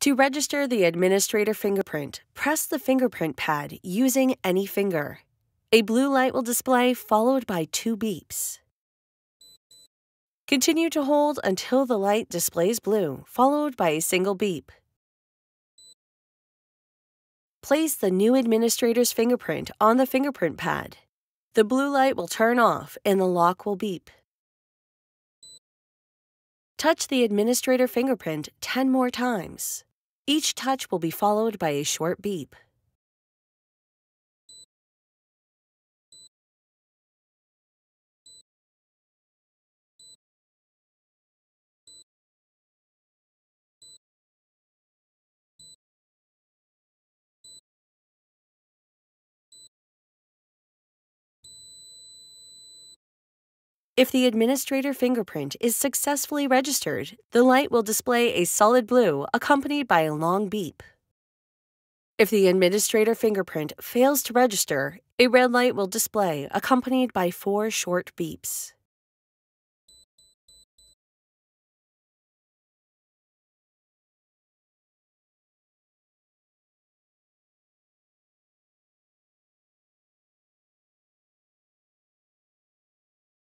To register the administrator fingerprint, press the fingerprint pad using any finger. A blue light will display followed by two beeps. Continue to hold until the light displays blue, followed by a single beep. Place the new administrator's fingerprint on the fingerprint pad. The blue light will turn off and the lock will beep. Touch the administrator fingerprint 10 more times. Each touch will be followed by a short beep. If the administrator fingerprint is successfully registered, the light will display a solid blue accompanied by a long beep. If the administrator fingerprint fails to register, a red light will display accompanied by four short beeps.